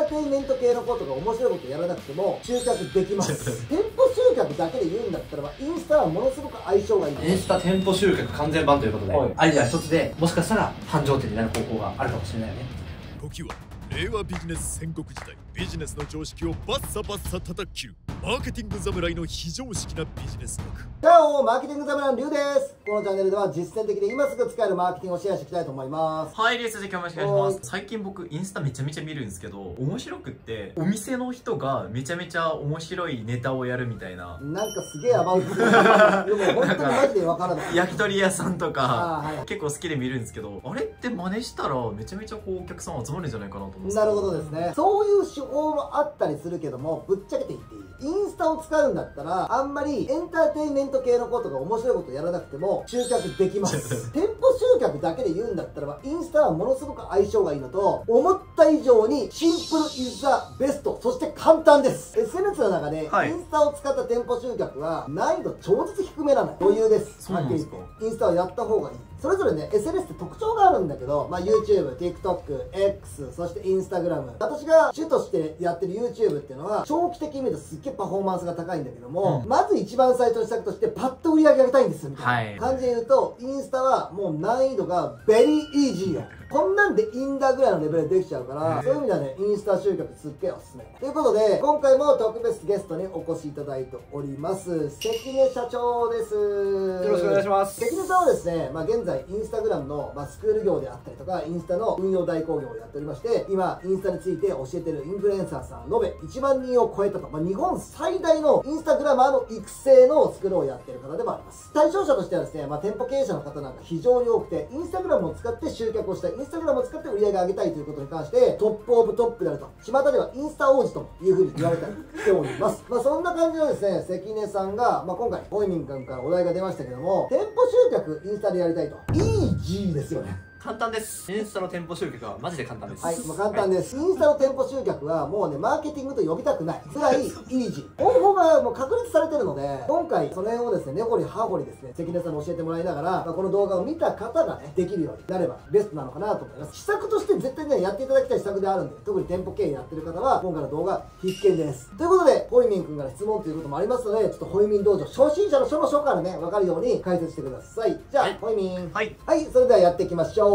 ーテインメント系のことが面白いことやらなくても集客できます。店舗集客だけで言うんだったらばインスタはものすごく相性がいい。インスタ店舗集客完全版ということで、はい。アイデア一つでもしかしたら繁盛店になる方法があるかもしれないよね。時は令和ビジネス戦国時代ビジネスの常識をバッサバッサ叩き切るマーケティング侍の非常識なビジネス学。チャオマーケティング侍のリュウです。このチャンネルでは実践的で今すぐ使えるマーケティングをシェアしていきたいと思います。はい、リースで今日もよろしくお願いします。最近僕、インスタめちゃめちゃ見るんですけど、面白くって、お店の人がめちゃめちゃ面白いネタをやるみたいな。なんかすげえアバウト。でも本当にマジでわからない。焼き鳥屋さんとあか、ーはい。結構好きで見るんですけど、あれって真似したらめちゃめちゃこうお客さん集まるんじゃないかなと思うんですけなるほどですね。そういう手法もあったりするけどもぶっちゃけて言っていい？インスタを使うんだったらあんまりエンターテインメント系のことが面白いことやらなくても集客できます。店舗集客だけで言うんだったらばインスタはものすごく相性がいいのと思った以上にシンプルイズザベストそして簡単です。SNS の中で、はい。インスタを使った店舗集客は難易度超絶低めなの余裕です。はっきり言って。インスタはやった方がいいそれぞれね SNS って特徴があるんだけど、まあ、YouTube、TikTok、X、そして Instagram 私が主としてやってる YouTube っていうのは長期的に見るとすっげえパフォーマンスが高いんだけども、うん。まず一番最初の施策としてパッと売り上げ上げたいんですみたいなはい。感じで言うと、インスタはもう難易度がベリーイージーよこんなんでいいんだぐらいのレベルでできちゃうから、そういう意味ではね、インスタ集客すっげえおすすめ。ということで、今回も特別ゲストにお越しいただいております、関根社長です。よよろしくお願いします。関根さんはですね、まあ、現在インスタグラムの、まあ、スクール業であったりとかインスタの運用代行業をやっておりまして今インスタについて教えてるインフルエンサーさん延べ1万人を超えたと、まあ、日本最大のインスタグラマーの育成のスクールをやってる方でもあります。対象者としてはですね、まあ、店舗経営者の方なんか非常に多くてインスタグラムを使って集客をしたいインスタグラムを使って売り上げ上げたいということに関してトップオブトップであると。巷ではインスタ王子というふうに言われたりしております。まあそんな感じのですね関根さんが、まあ、今回ホイミン君からお題が出ましたけども店舗集客インスタでやりたいと。イージーですよね簡単ですインスタの店舗集客はマジで簡単ですはい、もう簡単です、インスタの店舗集客はもうね、マーケティングと呼びたくない。ぐらいイージー。方法がもう確立されてるので、今回その辺をですね、根掘り葉掘りですね、関根さんに教えてもらいながら、まあこの動画を見た方がね、できるようになればベストなのかなと思います。施策として絶対ね、やっていただきたい施策であるんで、特に店舗経営やってる方は、今回の動画必見です。ということで、ホイミン君から質問ということもありますので、ちょっとホイミン道場、初心者の書の書からね、わかるように解説してください。じゃあ、はいホイミン。はい。はい、それではやっていきましょう。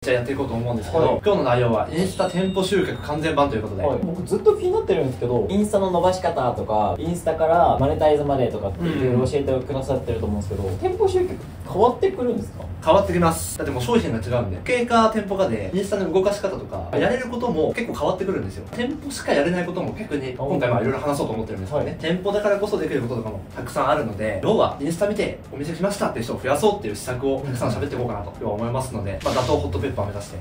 じゃあやっていこうと思うんですけど、はい。今日の内容はインスタ店舗集客完全版ということで、はい、僕ずっと気になってるんですけどインスタの伸ばし方とかインスタからマネタイズまでとかっていろいろ教えてくださってると思うんですけど、店舗集客変わってくるんですか？変わってきます。だってもう商品が違うんで。経過店舗化でインスタの動かし方とかやれることも結構変わってくるんですよ。店舗しかやれないことも逆に今回はいろいろ話そうと思ってるんですけどね、はい。店舗だからこそできることとかもたくさんあるので要はインスタ見てお店来ましたっていう人を増やそうっていう施策をたくさん喋っていこうかなと今日は思いますので、まあ、打倒ホットペッパー目指して。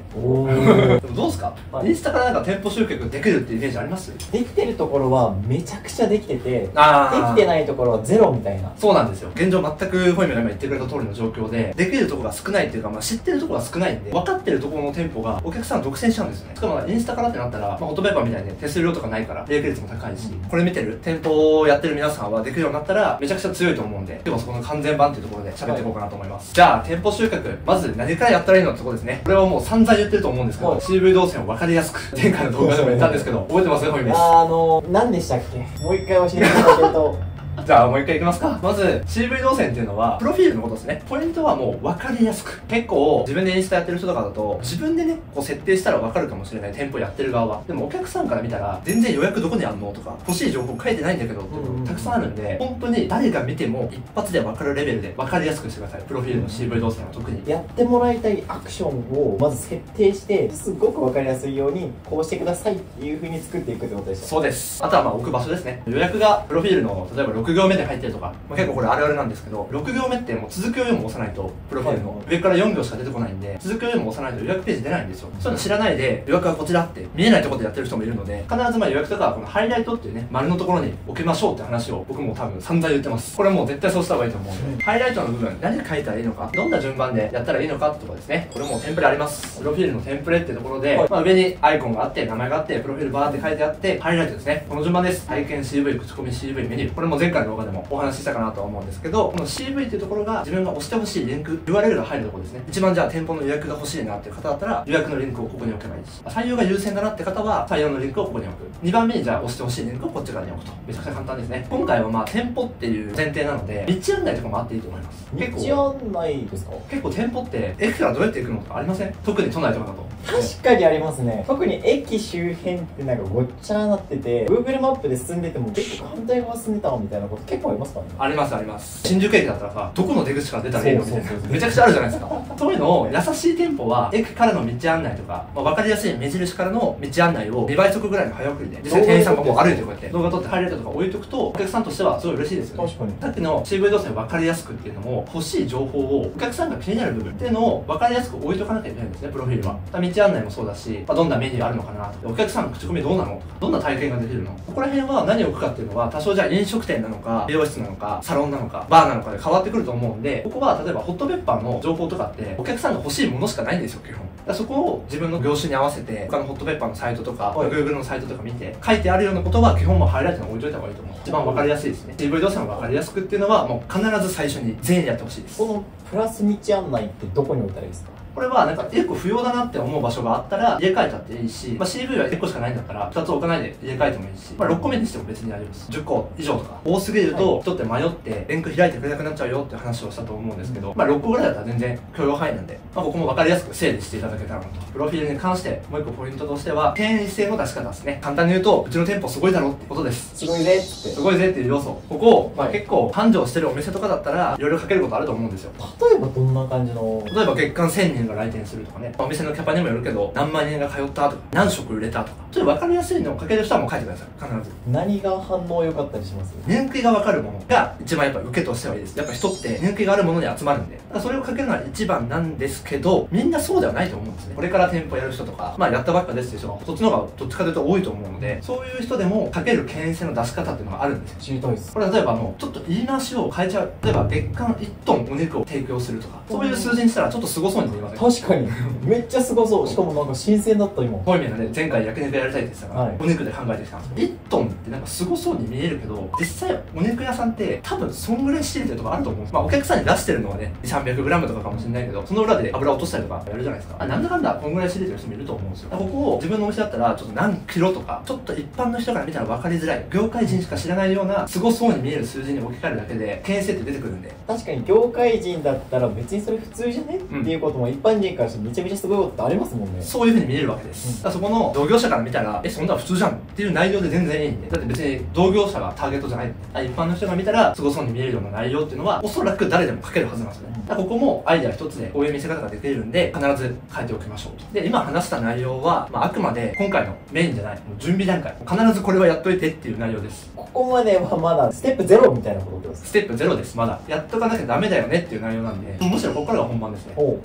でもどうですか、はいインスタからなんか店舗集客できるっていうイメージあります？できてるところはめちゃくちゃできててであきてないところはゼロみたいな。そうなんですよ。現状全くホイメが今言ってくれた通りの状況でできるところが少ないっていうか、まあ、知ってるところが少ないんで分かってるところの店舗がお客さん独占しちゃうんですよね。しかもインスタからってなったら、まあ、ホットペーパーみたいに手数料とかないから利益率も高いしこれ見てる店舗をやってる皆さんはできるようになったらめちゃくちゃ強いと思うんで今日はそこの完全版っていうところで喋っていこうかなと思います、じゃあ店舗集客まず何からやったらいいのってところですね。これはもう散々言ってると思うんですけど、はい。CV 動線を分かりやすく前回の動画でも言ったんですけど覚えてます？ホイメあの何でしたっけ？もう一回教えていただけるとじゃあもう一回いきますか。まず、CV 動線っていうのは、プロフィールのことですね。ポイントはもう分かりやすく。結構、自分でインスタやってる人とかだと、自分でね、こう設定したら分かるかもしれない店舗やってる側は。でもお客さんから見たら、全然予約どこにあんのとか、欲しい情報書いてないんだけど、たくさんあるんで、本当に誰が見ても一発で分かるレベルで分かりやすくしてください。プロフィールの CV 動線は特に。やってもらいたいアクションをまず設定してすごく分かりやすいようにこうしてくださいっていう風に作っていくってことでしたそうです。あとはまあ置く場所ですね。予約がプロフィールの例えば6行目で入ってるとか、まあ、結構これあるあるなんですけど、6行目ってもう続きを読む押さないと、プロフィールのはい上から4行しか出てこないんで、続きを読む押さないと予約ページ出ないんですよ。そういうの知らないで、予約はこちらって見えないところでやってる人もいるので、必ずまあ予約とかはこのハイライトっていうね、丸のところに置きましょうって話を僕も多分散々言ってます。これもう絶対そうした方がいいと思うんで、ハイライトの部分、何書いたらいいのか、どんな順番でやったらいいのかってところですね。これもうテンプレあります。プロフィールのテンプレってところで、はいまあ上にアイコンがあって、名前があって、プロフィールバーって書いてあって、ハイライトですね。この順番です。体験 CV、口コミ CV、メニュー。これも前回動画でもお話ししたかなとは思うんですけどこの CV っていうところが自分が押してほしいリンク URL が入るところですね。一番じゃあ店舗の予約が欲しいなっていう方だったら予約のリンクをここに置けばいいし採用が優先だなって方は採用のリンクをここに置く。2番目にじゃあ押してほしいリンクをこっち側に置くと。めちゃくちゃ簡単ですね。今回はまあ店舗っていう前提なので道案内とかもあっていいと思います。結構。道案内ですか？結構店舗って駅からどうやって行くのとかありません？特に都内とかだと。確かにありますね。特に駅周辺ってなんかごっちゃになってて Google マップで進んでても結構反対側進んでたわみたいなこと結構ありますからね。ありますあります。新宿駅だったらさどこの出口から出たらいいのみたいな。めちゃくちゃあるじゃないですか。そういうのを優しい店舗は駅からの道案内とか、まあ、分かりやすい目印からの道案内を2倍速ぐらいの早送りで実際店員さんがもう歩いてこうやって動画撮って入れたとか置いとくとお客さんとしてはすごい嬉しいですよね。確かに。さっきの CV 動線分かりやすくっていうのも欲しい情報をお客さんが気になる部分っていうのを分かりやすく置いとかなきゃいけないんですねプロフィールは。道案内もそうだし、まあ、どんなメニューあるのかなとかお客さんの口コミどうなのとかどんな体験ができるの？ここら辺は何を置くかっていうのは多少じゃあ飲食店なのか美容室なのかサロンなのかバーなのかで変わってくると思うんでここは例えばホットペッパーの情報とかってお客さんが欲しいものしかないんですよ基本。だそこを自分の業種に合わせて他のホットペッパーのサイトとか、はい。Google のサイトとか見て書いてあるようなことは基本もうハイライトに置いといた方がいいと思う。一番分かりやすいですね。CV 動線も分かりやすくっていうのはもう必ず最初に全員でやってほしいです。このプラス道案内ってどこに置いたらいいですか？これはなんか1個不要だなって思う場所があったら入れ替えたっていいし、まあ、CV は1個しかないんだったら2つ置かないで入れ替えてもいいし、まあ、6個目にしても別に大丈夫です。10個以上とか。多すぎると人って迷ってリンク開いてくれなくなっちゃうよって話をしたと思うんですけど、まあ、6個ぐらいだったら全然許容範囲なんで、まあ、ここも分かりやすく整理していただけたらなと。プロフィールに関してもう1個ポイントとしては権威性の出し方ですね。簡単に言うとうちの店舗すごいだろってことです。すごいねって。すごいぜっていう要素。ここを、まあ、結構繁盛してるお店とかだったらいろいろかけることあると思うんですよ。例えばどんな感じの？例えば月間1000人が来店するとかね、お店のキャパにもよるけど、何万人が通ったとか、何食売れたとか、ちょっと分かりやすいのを書ける人はもう書いてください、必ず。何が反応良かったりします？人気が分かるものが一番やっぱ受けとしてはいいです。やっぱ人って人気があるものに集まるんで、それを書けるのは一番なんですけど、みんなそうではないと思うんですね。これから店舗やる人とか、まあやったばっかですっていう人が、そっちの方がどっちかというと多いと思うので、そういう人でも書ける権威性の出し方っていうのがあるんですよ。知りたいですこれ例えばもうちょっと言い回しを変えちゃう例えば月間1トンお肉を提供するとかそういう数字にしたらちょっとすごそうに見えません確かに。めっちゃすごそう。しかもなんか新鮮だった今。こういう意味でね前回焼肉やりたいって言ってたから、はい。お肉で考えてきたんですけど1トンってなんかすごそうに見えるけど実際お肉屋さんって多分そんぐらい仕入れてるとこあると思うまあお客さんに出してるのはね 300g とかかもしれないけどその裏で油落としたりとかやるじゃないですか。あなんだかんだこんぐらい仕入れてる人もいると思うんですよ。ここを自分のお店だったらちょっと何キロとかちょっと一般の人から見たら分かりづらい業界人しか知らないようなすごそうに見える数字に置き換えるだけで権威性って出てくるんで。確かに業界人だったら別にそれ普通じゃね、っていうことも一般人からしてめちゃめちゃすごいことってありますもんね。そういう風に見えるわけです、だからそこの同業者から見たらえそんなの普通じゃんっていう内容で全然いいんで。だって別に同業者がターゲットじゃない。あ一般の人が見たらすごそうに見えるような内容っていうのはおそらく誰でも書けるはずなんですよね。だからここもアイデア一つでこういう見せ方ができるんで必ず書いておきましょうと。で今話した内容は、まあ、あくまで今回のメインじゃないもう準備段階。必ずこれはやっといてっていう内容です。ここまではまだステップゼロみたいなことですステップゼロですまだ。やっとかなきゃダメだよねっていう内容なんでむしろここからが本番ですねおう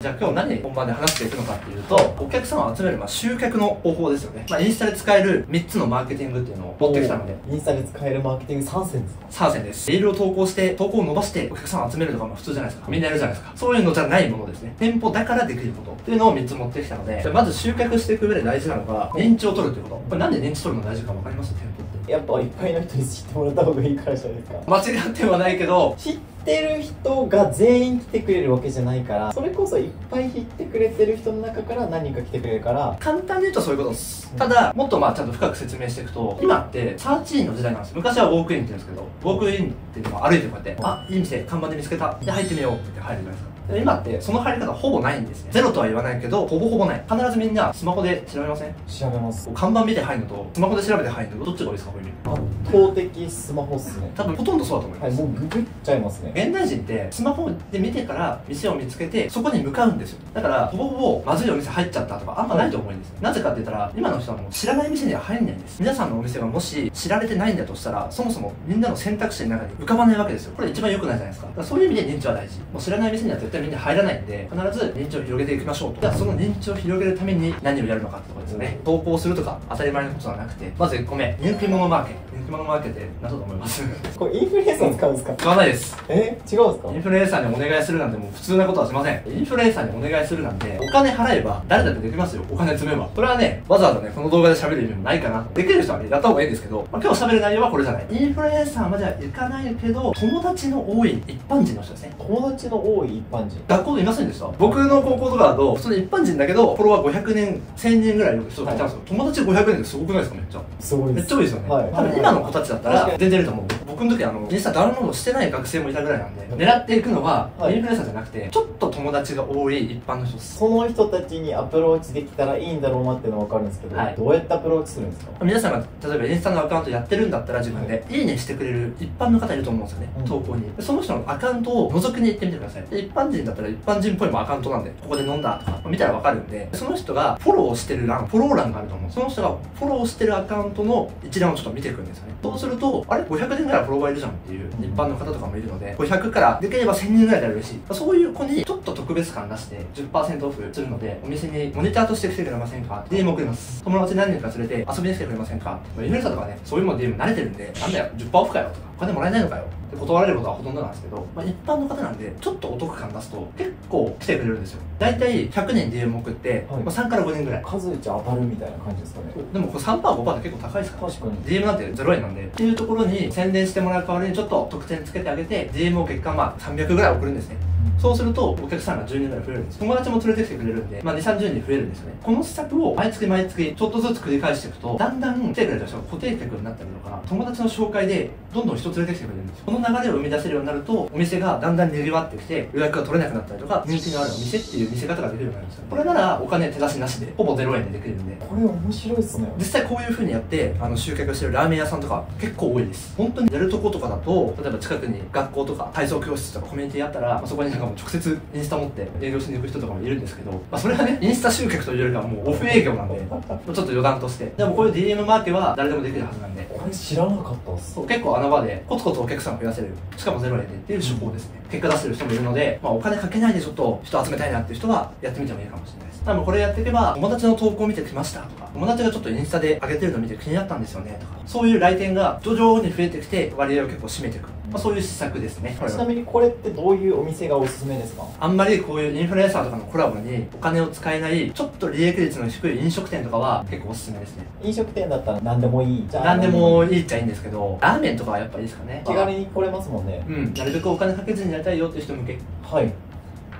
じゃあ今日何本番で話していくのかっていうとお客さんを集めるまあ集客の方法ですよね、まあ、インスタで使える3つのマーケティングっていうのを持ってきたのでインスタで使えるマーケティング3選ですか？参戦です。レールを投稿して、投稿を伸ばして、お客さんを集めるとかも普通じゃないですか。みんなやるじゃないですか。そういうのじゃないものですね。店舗だからできることっていうのを3つ持ってきたので、じゃあまず集客していく上で大事なのが、認知を取るっていうこと。これなんで認知取るの大事か分かります？店舗。やっぱいっぱいの人に知ってもらった方がいいからじゃないですか？間違ってはないけど、知ってる人が全員来てくれるわけじゃないからそれこそいっぱい知ってくれてる人の中から何人か来てくれるから簡単に言うとそういうことです。ただ、もっとまあちゃんと深く説明していくと、今ってサーチインの時代なんですよ。昔はウォークインって言うんですけど、ウォークインっていうのは歩いてこうやって、あ、いい店、看板で見つけた。で、入ってみようって言って入るじゃないですか。で今ってその入り方ほぼないんですね。ゼロとは言わないけどほぼほぼない。必ずみんなスマホで調べません？調べます。看板見て入るのとスマホで調べて入るのどっちが多いですかこういう意味。圧倒的スマホっすね。多分ほとんどそうだと思います、はいもうググっちゃいますね。現代人ってスマホで見てから店を見つけてそこに向かうんですよ。だからほぼほぼまずいお店入っちゃったとかあんまないと思うんですよ、なぜかって言ったら今の人はもう知らない店には入んないんです。皆さんのお店がもし知られてないんだとしたらそもそもみんなの選択肢の中に浮かばないわけですよ。これ一番良くないじゃないですか。そういう意味で認知は大事。もう知らない店には絶対みんな入らないんで必ず認知を広げていきましょうと。じゃあその認知を広げるために何をやるのかってことですよね。投稿するとか当たり前のことはなくてまず1個目人気者マーケット。今のマーケって何だと思います これインフルエンサー使うんですか？使わないですえ？違うんですか？インフルエンサーにお願いするなんてもう普通なことはしません。インフルエンサーにお願いするなんて、お金払えば誰だってできますよ。お金積めば。これはね、わざわざね、この動画で喋る意味もないかな。できる人はね、やった方がいいんですけど、まあ、今日喋る内容はこれじゃない。インフルエンサーまではいかないけど、友達の多い一般人の人ですね。友達の多い一般人学校でいませんでした？僕の高校とかだと、普通の一般人だけど、フォロワー500年、1000人ぐらいいる人がいたんですよ。友達500人ってすごくないですか？めっちゃ。すごいめっちゃ多いですよね。はい多分今の子たちだったら確かに全然いると思う。僕の時あの、インスタダウンロードしてない学生もいたぐらいなんで、狙っていくのは、はいインフルエンサーじゃなくて、ちょっと友達が多い一般の人です。その人たちにアプローチできたらいいんだろうなっていうのは分かるんですけど、はいどうやってアプローチするんですか？皆さんが例えばインスタのアカウントやってるんだったら自分で、いいねしてくれる一般の方いると思うんですよね、うん投稿に。その人のアカウントを覗きに行ってみてください。で一般人だったら一般人っぽいもんアカウントなんで、ここで飲んだとか、見たらわかるんで、その人がフォローしてる欄、フォロー欄があると思う。その人がフォローしてるアカウントの一覧をちょっと見ていくんですよね。そうすると、あれ ?500 人ぐらいフォロワーいるじゃんっていう一般の方とかもいるので、500からできれば1000人ぐらいで嬉しい。そういう子にちょっと特別感出して10%オフするので、お店にモニターとして来てくれませんか ?DM 送ります。友達何人か連れて遊びに来てくれませんか？インフルエンサーとかね、そういうもん DM 慣れてるんで、なんだよ、10%オフかよとか、金もらえないのかよって断られることはほとんどなんですけど、まあ、一般の方なんで、ちょっとお得感出すと結構来てくれるんですよ。大体100人 DM 送って、はいまあ、3から5人ぐらい。数打ち当たるみたいな感じですかねでもこれ3%、5%って結構高いですから。確かに DM なんて0円なんでっていうところに宣伝してもらう代わりにちょっと特典つけてあげて DM を月間まあ300ぐらい送るんですねそうするとお客さんが10人ぐらい増えるんです友達も連れてきてくれるんで、まあ、2、30人増えるんですよね。この施策を毎月毎月ちょっとずつ繰り返していくとだんだん来てくれた人が固定客になったりとか友達の紹介でどんどん人連れてきてくれるんですよ。この流れを生み出せるようになるとお店がだんだん賑わってきて予約が取れなくなったりとか人気のあるお店っていう見せ方ができるようになるんですよ。これならお金手出しなしでほぼ0円でできるんで。これ面白いっすね。実際こういう風にやってあの集客してるラーメン屋さんとか結構多いです。本当にやるとことかだと例えば近くに学校とか体操教室とかコミュニティあったら、まあ、そこになんかもう直接インスタ持って営業しに行く人とかもいるんですけど、まあ、それはね インスタ集客というよりかはもうオフ営業なんで ちょっと余談として。でもこういう DM マーケは誰でもできるはずなんで。これ知らなかったっす。そう結構穴場でコツコツお客さんを増やせる。しかも0円でっていう手法ですね。結果出してる人もいるので、まあ、お金かけないでちょっと人集めたいなっていう人はやってみてもいいかもしれないです。多分これやっていけば友達の投稿見てきましたとか友達がちょっとインスタで上げてるの見て気になったんですよねとかそういう来店が徐々に増えてきて割合を結構占めていく、まあ、そういう施策ですね。はちなみにこれってどういうお店がおすすめですか？あんまりこういうインフルエンサーとかのコラボにお金を使えないちょっと利益率の低い飲食店とかは結構おすすめですね。飲食店だったら何でもいいじゃあ何でもいいっちゃいいんですけどラーメンとかはやっぱいいですかね。気軽に来れますもんね。うん。なるべくお金かけずにやりたいよっていう人向け。はい。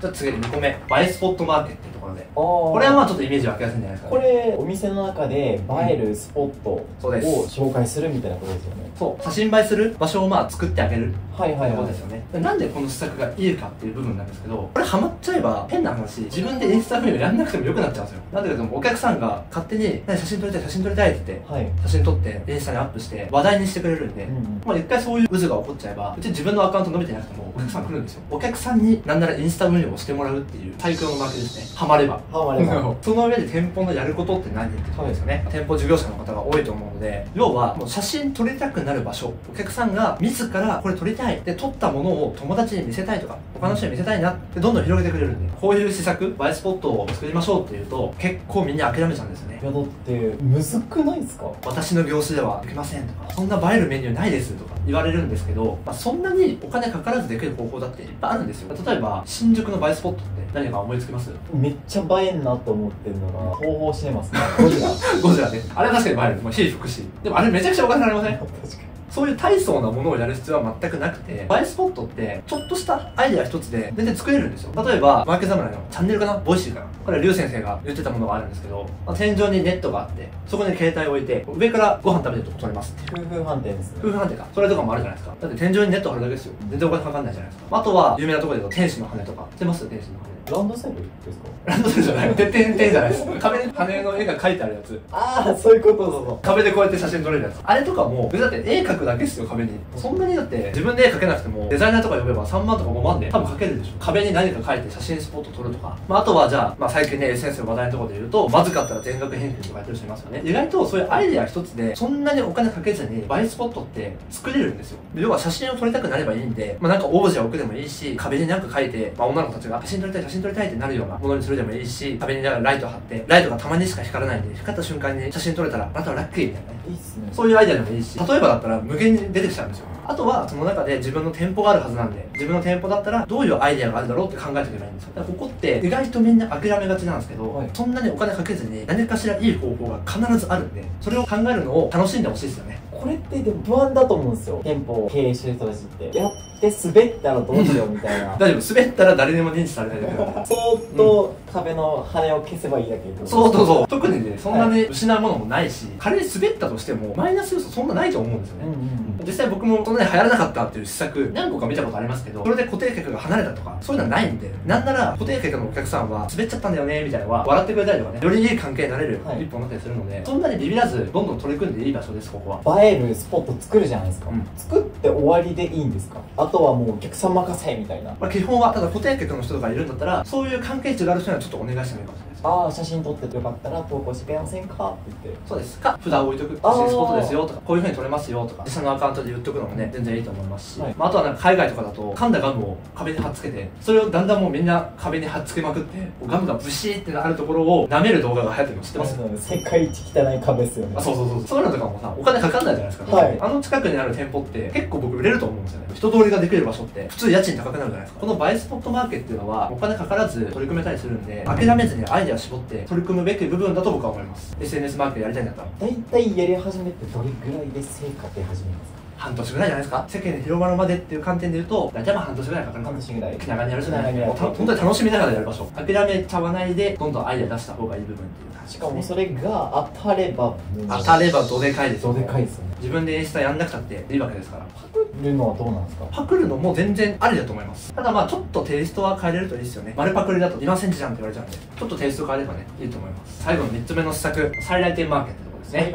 じゃあ次2個目。映えスポットマーケットっていうところでここれはまあちょっとイメージ湧きやすいんじゃないですか、ね、これお店の中で映えるスポットを紹介するみたいなことですよね。そう。写真映えする場所をまあ作ってあげるはいはいはい。ですよね、でなんでこの施策がいいかっていう部分なんですけどこれハマっちゃえば変な話自分でインスタ運用やんなくてもよくなっちゃうんですよ。なんでかというとお客さんが勝手に何写真撮りたい写真撮りたいって言ってはい。写真撮ってインスタにアップして話題にしてくれるんで、うんうん。まあ一回そういう渦が起こっちゃえばうち自分のアカウント伸びてなくてもお客さん来るんですよ。お客さんになんならインスタ運用をしてもらうっていう最強のマーケですね。ハマれば。ハマれば。その上で店舗のやることって何ってことですよね、店舗事業者の方が多いと思うので。要はもう写真撮りたくなる場所。お客さんが自らこれ撮りたいで撮ったものを友達に見せたいとか他の人に見せたいなってどんどん広げてくれるんで。こういう施策映えスポットを作りましょうっていうと結構みんな諦めちゃうんですよね。いやだってむずくないですか？私の業種ではできませんとかそんな映えるメニューないですとか言われるんですけど、まあ、そんなにお金かからずできる方法だっていっぱいあるんですよ。例えば新宿の映えスポットって何か思いつきます？めっちゃ映えんなと思ってるのが東宝シネマスねゴジラゴジラねあれは確かに映える、まあ、非福祉でもあれめちゃくちゃお金かかりません？確かにそういう大層なものをやる必要は全くなくて、映えスポットって、ちょっとしたアイデア一つで全然作れるんですよ。例えば、マーケ侍のチャンネルかな？ボイシーかな？これ、リュウ先生が言ってたものがあるんですけど、まあ天井にネットがあって、そこに携帯を置いて、上からご飯食べてるとこ撮れますっていう。夫婦飯店ですね夫婦飯店か。それとかもあるじゃないですか。だって天井にネット貼るだけですよ。全然お金かかんないじゃないですか。あとは、有名なところで言うと、天使の羽とか。知ってます？天使の羽。ランドセルですか？ランドセルじゃない。てってんてんじゃないです。壁に羽の絵が描いてあるやつ。ああそういうことそうそう壁でこうやって写真撮れるやつ。あれとかもだって絵描くだけですよ壁に。そんなにだって自分で絵描けなくてもデザイナーとか呼べば3万とか5万で多分描けるでしょ。壁に何か描いて写真スポット撮るとか、まあ、あとはじゃあ、まあ、最近ね SNS の話題のところで言うとまずかったら全額返金とかやってる人いますよね。意外とそういうアイデア一つでそんなにお金かけずに映えスポットって作れるんですよ。要は写真を撮りたくなればいいんで、まあ、なんかオブジェを置くでもいいし壁に何か描いて、まあ、女の子たちが写真撮りたい写真真撮りたいってなるようなものにするでもいいし壁にライト貼ってライトがたまにしか光らないんで光った瞬間に写真撮れたらあなたはラッキーみたいなね。いいっすね。そういうアイデアでもいいし例えばだったら無限に出てきちゃうんですよ。あとはその中で自分の店舗があるはずなんで自分の店舗だったらどういうアイデアがあるだろうって考えておけばいいんですよ。だからここって意外とみんな諦めがちなんですけど、はい。そんなにお金かけずに何かしらいい方法が必ずあるんでそれを考えるのを楽しんでほしいですよねこれってでも不安だと思うんですよ。店舗を経営してる人たちって。やって滑ったらどうしようみたいな。大丈夫滑ったら誰にも認知されないから。そーっと壁の羽を消せばいいだけそうそうそう。特にねそんなに失うものもないし、仮に滑ったとしてもマイナス要素そんなないと思うんですよね、うんうんうん。実際僕もそんなに流行らなかったっていう施策何個か見たことありますけどそれで固定客が離れたとかそういうのはないんでなんなら固定客のお客さんは滑っちゃったんだよねみたいなのは笑ってくれたりとかねよりいい関係になれるはい。一本になったりするので、そんなにビビらずどんどん取り組んでいい場所ですここは。映えるスポット作るじゃないですか、うん。作って終わりでいいんですか。あとはもうお客さん任せみたいな。まあ、基本はただ固定客の人とかいるんだったらそういう関係値がある人にはちょっとお願いしてもいいかもしれないああ写真撮っててよかったら投稿してくれませんか？って言って。そうですか。札を置いとくあー。新スポットですよとかこういうふうに撮れますよとか下のアカウントで言っとくのもね全然いいと思いますし、はい。まあ、あとはなんか海外とかだと噛んだガムを壁に貼っつけてそれをだんだんもうみんな壁に貼っつけまくってガムがブシーってなるところを舐める動画が流行ってるの知ってます？世界一汚い壁ですよね。あそうそうそうそう。いうのとかもさお金かかんないじゃないですか、はい。あの近くにある店舗って結構僕売れると思うんですよね。人通りができる場所って普通家賃高くなるじゃないですか。この映えスポットマーケっていうのはお金かからず取り組めたりするんで諦めずにアイデアを絞って取り組むべき部分だと僕は思います。SNS マーケットやりたいんだったら。大体やり始めてどれぐらいで成果出始めますか？半年ぐらいじゃないですか？世間に広まるまでっていう観点で言うと大体まあ半年ぐらいかかる半年ぐらい気長にやるじゃない気長にやるもうた本当に楽しみながらやる場所諦めちゃわないでどんどんアイデア出した方がいい部分っていう。感じしかもそれが当たれば当たればどでかいですよどでかいですよね。自分でインスタやんなくたっていいわけですからパクるのはどうなんですか？パクるのも全然ありだと思います。ただまあちょっとテイストは変えれるといいですよね。丸パクリだと2万センチじゃんって言われちゃうんで。ちょっとテイスト変えればねいいと思います。最後の3つ目の施策最大点マーケットですね。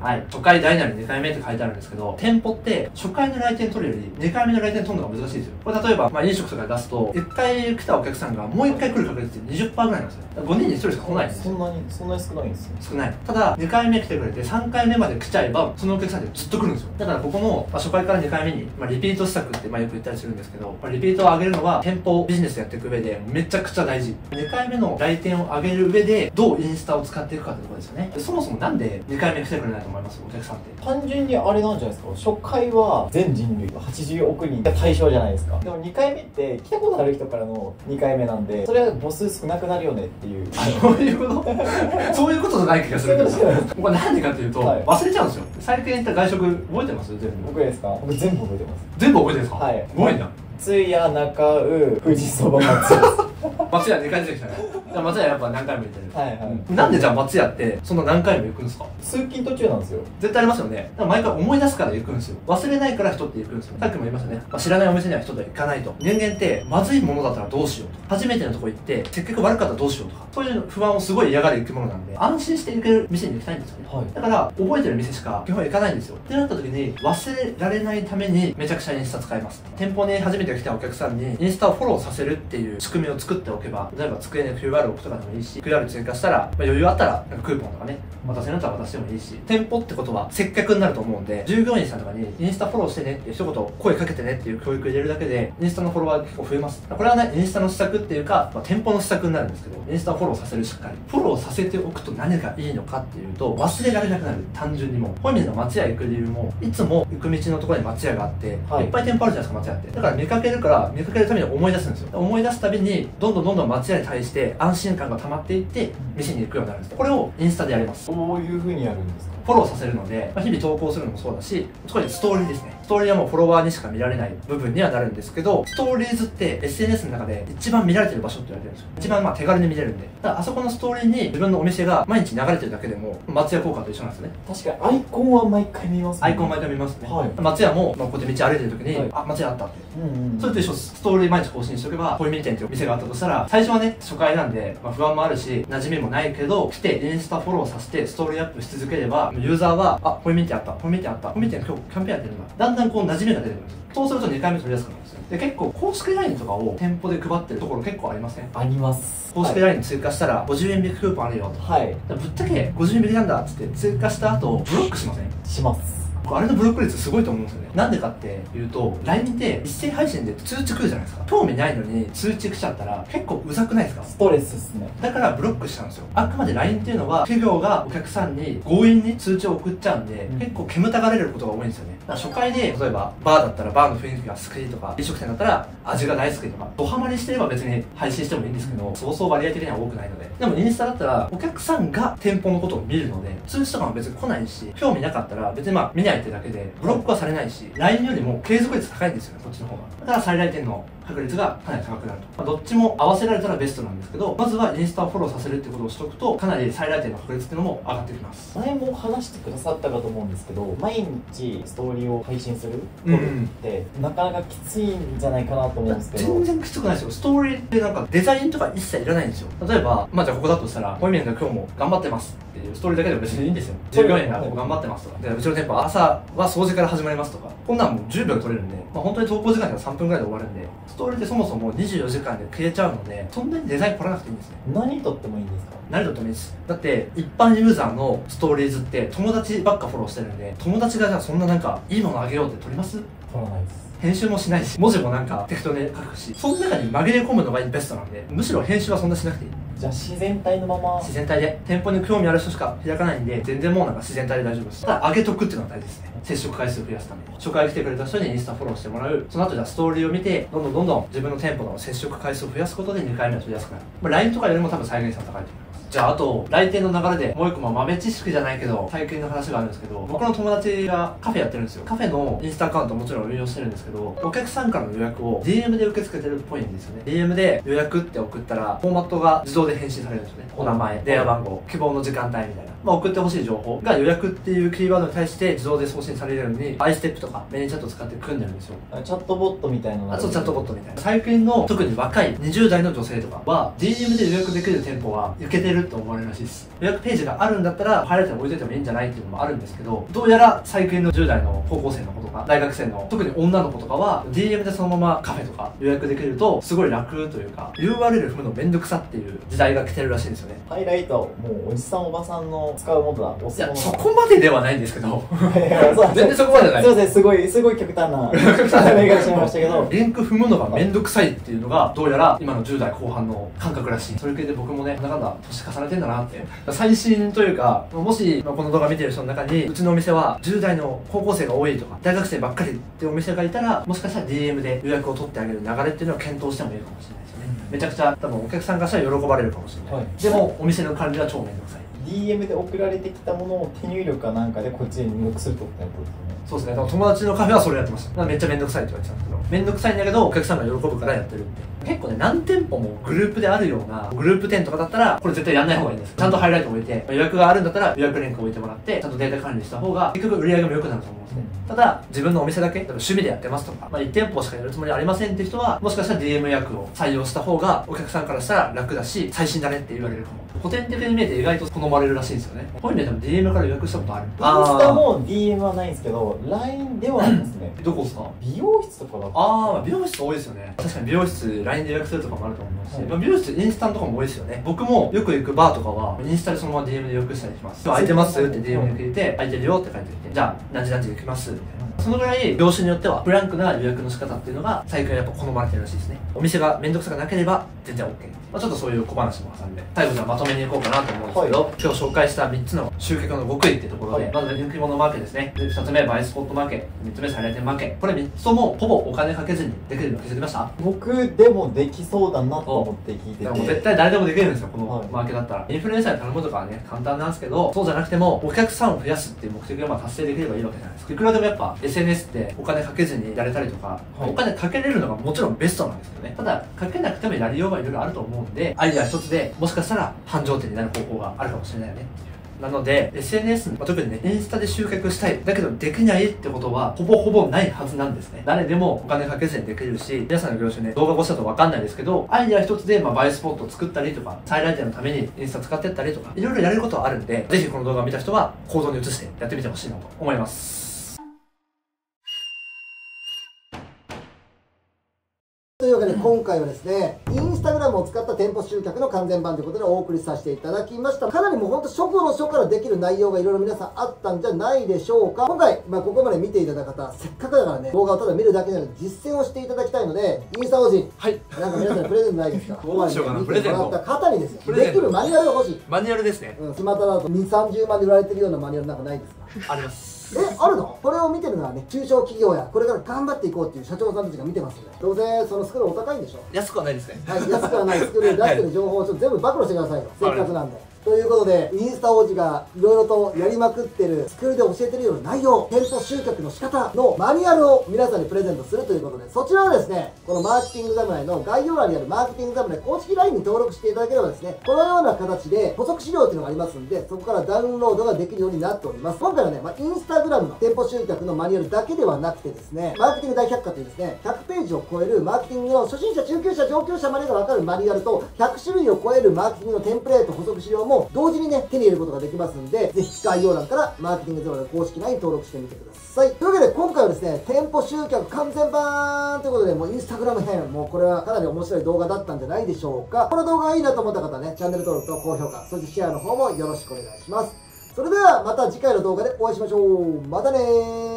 はい、初回大なり2回目って書いてあるんですけど店舗って初回の来店取るより2回目の来店取るのが難しいですよ。これ例えば、まあ、飲食とかで出すと1回来たお客さんがもう1回来る確率って20%ぐらいなんですよ。5人に1人しか来ないんですよ。そんなにそんなに少ないんですね。少ない。ただ2回目来てくれて3回目まで来ちゃえばそのお客さんってずっと来るんですよ。だからここも、まあ、初回から2回目に、まあ、リピート施策ってまあよく言ったりするんですけど、まあ、リピートを上げるのは店舗ビジネスやっていく上でめちゃくちゃ大事。2回目の来店を上げる上でどうインスタを使っていくかってところですよね。でそもそもなんで2回目来てくれないと思いますお客さんって。単純にあれなんじゃないですか？初回は全人類80億人が対象じゃないですか。でも2回目って来たことある人からの2回目なんでそれは母数少なくなるよねっていう。そういうこと？そういうことじゃない気がするけど。これなんでかっていうと、はい。忘れちゃうんですよ。最近行った外食覚えてます？全部。僕ですか？僕全部覚えてます。全部覚えてるんですか？はい。すごいな。通夜中う富士そば松 松屋2回出てきたね。だから松屋やっぱ何回も行ってる。はいはい。なんでじゃあ松屋ってそんな何回も行くんですか？通勤途中なんですよ。絶対ありますよね。だから毎回思い出すから行くんですよ。忘れないから人って行くんですよ。さっきも言いましたね、まあ、知らないお店には人で行かないと。人間ってまずいものだったらどうしようとか。初めてのとこ行って接客悪かったらどうしようとか。そういう不安をすごい嫌がる生き物なんで安心して行ける店に行きたいんですよね、はい。だから覚えてる店しか基本行かないんですよ。ってなった時に忘れられないためにめちゃくちゃインスタ使います。店舗に初めて来たお客さんにインスタをフォローさせるっていう仕組みを作っておけば例えば机に QR を置くとかでもいいし QR 追加したら、まあ、余裕あったらなんかクーポンとかね渡せるんだったら渡してもいいし店舗ってことは接客になると思うんで従業員さんとかにインスタフォローしてねって一言声かけてねっていう教育入れるだけでインスタのフォロワーが結構増えます。これはねインスタの施策っていうか、まあ、店舗の施策になるんですけどインスタをフォローさせるしっかりフォローさせておくと何がいいのかっていうと忘れられなくなる。単純にもう。本人の松屋行く理由もいつも行く道のところに松屋があって、はい。い、っぱい店舗あるじゃないですか松屋って。だから見かけるから見かけるために思い出すんですよ。思い出すたびにどんどんどんどん松屋に対して安心感が溜まっていって店に行くようになるんです。これをインスタでやります。どういうふうにやるんですか？フォローさせるので、まあ、日々投稿するのもそうだし、そこでストーリーですね。ストーリーはもうフォロワーにしか見られない部分にはなるんですけど、ストーリーズって SNS の中で一番見られてる場所って言われてるんですよ。一番まあ手軽に見れるんで。だからあそこのストーリーに自分のお店が毎日流れてるだけでも、松屋効果と一緒なんですよね。確かにアイコンは毎回見ますねアイコン毎回見ますね。はい松屋も、まあ、こうやって道歩いてる時に、はいあ、松屋あったって。うんうんそれと一緒ストーリー毎日更新しておけば、コイミ店っていう店があったとしたら、最初はね、初回なんで、まあ、不安もあるし、馴染みもないけど、来てインスタフォローさせて、ストーリーアップし続ければ、ユーザーは、あ、コイミ店あった、コイミ店あった、コイミ店今日キャンペーンやってるんだ。だんだんこう馴染みが出てくるんですよ。そうすると2回目取りやすくなるんですよ。で、結構公式 LINE とかを店舗で配ってるところ結構ありません？あります公式 LINE 追加したら50円引きクーポンあるよと。はい、はいぶっちゃけ50円引きなんだっつって追加した後、ブロックしません？します僕あれのブロック率すごいと思うんですよね。なんでかっていうと LINE って一斉配信で通知来るじゃないですか。興味ないのに通知来ちゃったら結構うざくないですか？ストレスっすね。だからブロックしたんですよ。あくまで LINE っていうのは企業がお客さんに強引に通知を送っちゃうんで、うん。結構煙たがれることが多いんですよね初回で例えばバーだったらバーの雰囲気が好きとか飲食店だったら味が大好きとかドハマりしてれば別に配信してもいいんですけど、そうそう割合的には多くないので。でもインスタだったらお客さんが店舗のことを見るので通知とかも別に来ないし興味なかったら別にまあ見ないってだけでブロックはされないし LINE よりも継続率高いんですよねこっちの方が。だから最大点の確率がかなり高くなると、まあ、どっちも合わせられたらベストなんですけどまずはインスタをフォローさせるってことをしておくとかなり最大点の確率っていうのも上がってきます。前も話してくださったかと思うんですけど毎日ストーリーを配信するうんうん。ってなかなかきついんじゃないかなと思うんですけど。全然きつくないですよ。ストーリーってなんかデザインとか一切いらないんですよ。例えばまあじゃあここだとしたら「保育園が今日も頑張ってます」っていうストーリーだけでも別にいいんですよ。従業員が頑張ってますとか。でうちの店舗は朝は掃除から始まりますとか。こんなんもう10秒で撮れるんで、まあ、本当に投稿時間が3分ぐらいで終わるんでストーリーってそもそも24時間で消えちゃうのでそんなにデザイン凝らなくていいんですね。何とってもいいんですか？何とってもいいです。だって一般ユーザーのストーリーズって友達ばっかフォローしてるんで友達がじゃあそんななんかいいものあげようって撮ります？取らないです。編集もしないし文字もなんか適当に書くしその中に紛れ込むのがベストなんでむしろ編集はそんなしなくていいじゃあ自然体のまま。自然体で。店舗に興味ある人しか開かないんで全然もうなんか自然体で大丈夫です。ただ上げとくっていうのは大事ですね。接触回数を増やすために。初回来てくれた人にインスタフォローしてもらう。その後じゃあストーリーを見てどんどんどんどん自分の店舗の接触回数を増やすことで2回目は取りやすくなる、まあ、LINE とかよりも多分再現性は高いと思いますじゃああと来店の流れでもう一個まあ豆知識じゃないけど最近の話があるんですけど僕の友達がカフェやってるんですよ。カフェのインスタアカウントもちろん運用してるんですけどお客さんからの予約を DM で受け付けてるっぽいんですよね。DM で予約って送ったらフォーマットが自動で返信されるんですよね。お名前電話番号希望の時間帯みたいな。まあ、送ってほしい情報が予約っていうキーワードに対して自動で送信されるように iStep とかメニューチャットを使って組んでるんですよ。あチャットボットみたいなのあとチャットボットみたいな。最近の特に若い20代の女性とかは DM で予約できる店舗は受けてると思われるらしいです。予約ページがあるんだったらハイライトに置いといてもいいんじゃないっていうのもあるんですけどどうやら最近の10代の高校生の子とか大学生の特に女の子とかは DM でそのままカフェとか予約できるとすごい楽というか URL 踏むのめんどくさっていう時代が来てるらしいんですよね。ハイライトはもうおじさんおばさんの使うものだ押いやそこまで。ではないんですけど。全然そこまでない。すいませんすごいすごい極端な例えがしましたけど。リンク踏むのがめんどくさいっていうのがどうやら今の10代後半の感覚らしい。それ系で僕もねなんだかんだ年重ねてんだなって。最新というかもしまあこの動画見てる人の中にうちのお店は10代の高校生が多いとか大学生ばっかりってお店がいたらもしかしたら DM で予約を取ってあげる流れっていうのを検討してもいいかもしれないですよね。めちゃくちゃ多分お客さんがしたら喜ばれるかもしれない、はい。でもお店の管理は超めんどくさい DM で送られてきたものを手入力かなんかでこっちに入力するってことねそうですね、友達のカフェはそれやってました。めっちゃめんどくさいって言われてたんですけど、めんどくさいんだけど、お客さんが喜ぶからやってるって。結構ね、何店舗もグループであるような、グループ店とかだったら、これ絶対やんない方がいいんです。ちゃんとハイライト置いて、予約があるんだったら予約リンク置いてもらって、ちゃんとデータ管理した方が、結局売り上げも良くなると思うんですね。ただ、自分のお店だけ、趣味でやってますとか、まあ、1店舗しかやるつもりありませんって人は、もしかしたら DM 予約を採用した方が、お客さんからしたら楽だし、最新だねって言われるかも。古典的なイメージで意外と好まれるらしいんですよね。こういうのでも DM から予約したことある。インスタも DM はないんですけど LINE ではありますね。どこですか？美容室とかだとああ美容室多いですよね。確かに美容室 LINE で予約するとかもあると思うし、はい。まあ、美容室インスタントとかも多いですよね。僕もよく行くバーとかはインスタでそのまま DM で予約したりします。今空いてますって DM で聞い。て空いてるよって書いてきてじゃあ何時何時行きます？みたいな。そのぐらい業種によってはフランクな予約の仕方っていうのが最近はやっぱ好まれてるらしいですね。お店が面倒くさくなければ全然 OK、まあ、ちょっとそういう小話も挟んで最後じゃあまとめにいこうかなと思うんですけど、今日紹介した3つの集客の極意っていうところで、はい。まず人気者マーケですね。で2つ目バイスポットマーケ3つ目最大店マーケこれ3つともほぼお金かけずにできるの気づきました？僕でもできそうだなと思って聞いてでも絶て対誰でもできるんですよ、こはい。のマーケだったら。インフルエンサーに頼むとかはね、簡単なんですけど、そうじゃなくても、お客さんを増やすっていう目的がまあ達成できればいいわけじゃないですか。い。くらでもやっぱ、SNS ってお金かけずにやれたりとか、はい。お金かけれるのがもちろんベストなんですけどね。ただ、かけなくてもやりようがいろいろあると思うんで、アイデア一つでもしかしたら繁盛店になる方法があるかもしれないよね。なので、SNS、まあ、特にね、インスタで集客したい。だけど、できないってことは、ほぼほぼないはずなんですね。誰でもお金かけずにできるし、皆さんの業種ね、動画越しだとわかんないですけど、アイデア一つで、まあ、映えスポットを作ったりとか、再来店のためにインスタ使ってったりとか、いろいろやれることはあるんで、ぜひこの動画を見た人は、行動に移してやってみてほしいなと思います。というわけで今回はですね、ムを使った店舗集客の完全版ということでお送りさせていただきました。かなりもうほんと初歩の初からできる内容がいろいろ皆さんあったんじゃないでしょうか。今回、まあ、ここまで見ていただいた方、せっかくだからね、動画をただ見るだけじゃなくて実践をしていただきたいので、インスタ王子、はいなんか皆さんにプレゼントないですか？どうしようか？な見てもらった方にですよ。プレゼントできるマニュアルが欲しい。マニュアルですねうん、スマタだと2、30万で売られてるようなマニュアルなんかないですか？ありますえ、あるの？これを見てるのはね、中小企業や、これから頑張っていこうっていう社長さんたちが見てますんで、どうせそのスクールお高いんでしょ？安くはないですね。はい、安くはない。スクールで出してる情報をちょっと全部暴露してくださいよ、せっかくなんで。ということで、インスタ王子がいろいろとやりまくってるスクールで教えてるような内容、店舗集客の仕方のマニュアルを皆さんにプレゼントするということで、そちらはですね、このマーケティング侍の概要欄にあるマーケティング侍公式 LINE に登録していただければですね、このような形で補足資料っていうのがありますんで、そこからダウンロードができるようになっております。今回はね、まあ、インスタグラムの店舗集客のマニュアルだけではなくてですね、マーケティング大百科というですね、100ページを超えるマーケティングの初心者、中級者、上級者までがわかるマニュアルと、100種類を超えるマーケティングのテンプレート補足資料も同時にね、手に入れることができますんで、ぜひ概要欄からマーケティングゼロの公式 LINE 登録してみてください。というわけで今回はですね、店舗集客完全版ということで、もうインスタグラム編、もうこれはかなり面白い動画だったんじゃないでしょうか。この動画がいいなと思った方はね、チャンネル登録と高評価、そしてシェアの方もよろしくお願いします。それではまた次回の動画でお会いしましょう。またねー。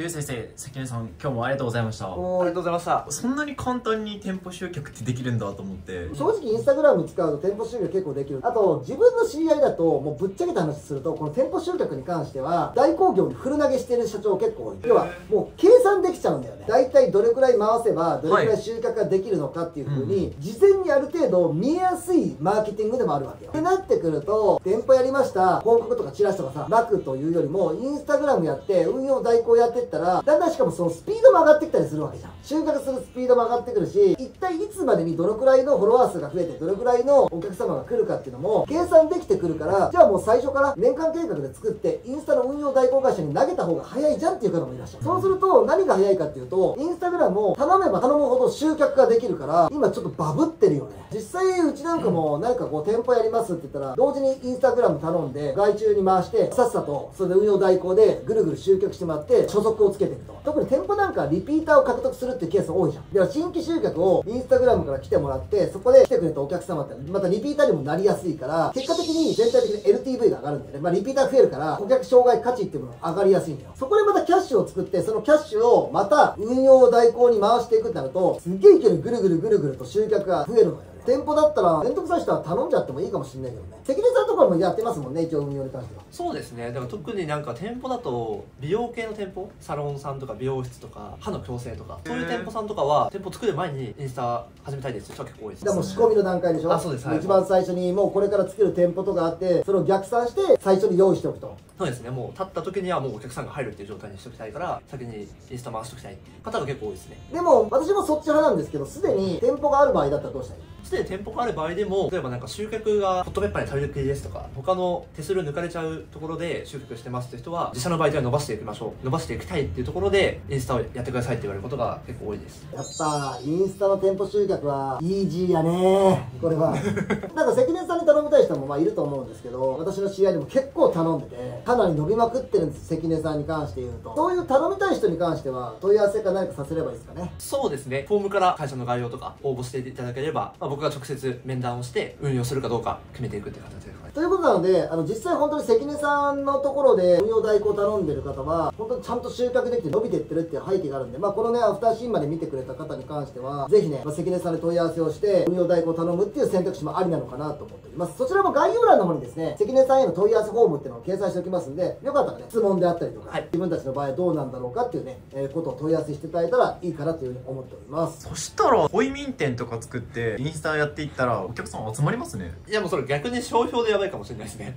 ゆう先生関根さん今日もありがとうございました。ありがとうございました。そんなに簡単に店舗集客ってできるんだと思って。正直インスタグラム使うと店舗集客結構できる。あと自分の知り合いだともうぶっちゃけた話するとこの店舗集客に関しては代行業にフル投げしてる社長結構多い。要はもう計算できちゃうんだよね。大体どれくらい回せばどれくらい集客ができるのかっていう風に事前にある程度見えやすいマーケティングでもあるわけよ。ってなってくると店舗やりました広告とかチラシとかさ巻くというよりもインスタグラムやって運用代行やってったらだんだんしかもそのスピードも上がってきたりするわけじゃん。収穫するスピードも上がってくるし一体いつまでにどのくらいのフォロワー数が増えてどれくらいのお客様が来るかっていうのも計算できてくるからじゃあもう最初から年間計画で作ってインスタの運用代行会社に投げた方が早いじゃんっていう方もいらっしゃる。そうすると何が早いかっていうとインスタグラムを頼めば頼むほど集客ができるから今ちょっとバブってるよね。実際うちなんかも何かこう店舗やりますって言ったら同時にインスタグラム頼んで外注に回してさっさとそれで運用代行でぐるぐる集客してもらって初速をつけていくと。特に店舗なんかリピーターを獲得するっていうケース多いじゃん。だから新規集客をインスタグラムから来てもらってそこで来てくれたお客様ってまたリピーターにもなりやすいから結果的に全体的に LTV が上がるんだよね。まあリピーター増えるから顧客生涯価値っていうものが上がりやすいんだよ。そこでまたキャッシュを作ってそのキャッシュをまた運用代行に回していくってなるとすっげえいけるぐるぐるぐるぐると集客が増えるのよね。店舗だったら面倒くさい人は頼んじゃってもいいかもしれないけどね。関根さんとかもやってますもんね一応運用に関しては。そうですね。だから特になんか店舗だと美容系の店舗？サロンさんとか美容室とか歯の矯正とかそういう店舗さんとかは店舗作る前にインスタ始めたいです人は結構多いです。でも仕込みの段階でしょ？あそうです。はい。一番最初にもうこれから作る店舗とかあってそれを逆算して最初に用意しておくと。そうですね。もう立った時にはもうお客さんが入るっていう状態にしておきたいから先にインスタ回しておきたい方が結構多いですね。でも私もそっち派なんですけどすでに店舗がある場合だったらどうしたらいい？すでに店舗がある場合でも例えばなんか集客がホットペッパーに足りる系ですとか他の手数料抜かれちゃうところで集客してますって人は自社の場合では伸ばしていきましょう。伸ばしていきたいっていうところでインスタをやってくださいって言われることが結構多いです。やっぱインスタの店舗集客はイージーやね。これは。なんか関根さんに頼みたい人もまあいると思うんですけど私の知り合いでも結構頼んでてかなり伸びまくってるんです関根さんに関して言うと。そういう頼みたい人に関しては問い合わせか何かさせればいいですかね？そうですね。フォームから会社の概要とか応募していただければ、まあ、僕が直接面談をして運用するかどうか決めていくって形ですかねということなので、あの実際本当に関根さんのところで運用代行頼んでる方は、本当にちゃんと集客できて伸びていってるっていう背景があるんで、まあこのね、アフターシーンまで見てくれた方に関しては、ぜひね、まあ、関根さんに問い合わせをして、運用代行頼むっていう選択肢もありなのかなと思っております。そちらも概要欄の方にですね、関根さんへの問い合わせフォームっていうのを掲載しておきますんで、よかったらね、質問であったりとか、はい自分たちの場合どうなんだろうかっていうね、えーことを問い合わせしていただいたらいいかなというふうに思っております。そしたらホイミン店とか作ってインスタやっていったらお客さん集まりますねいやもうそれ逆に商標でやばいかもしれないですね。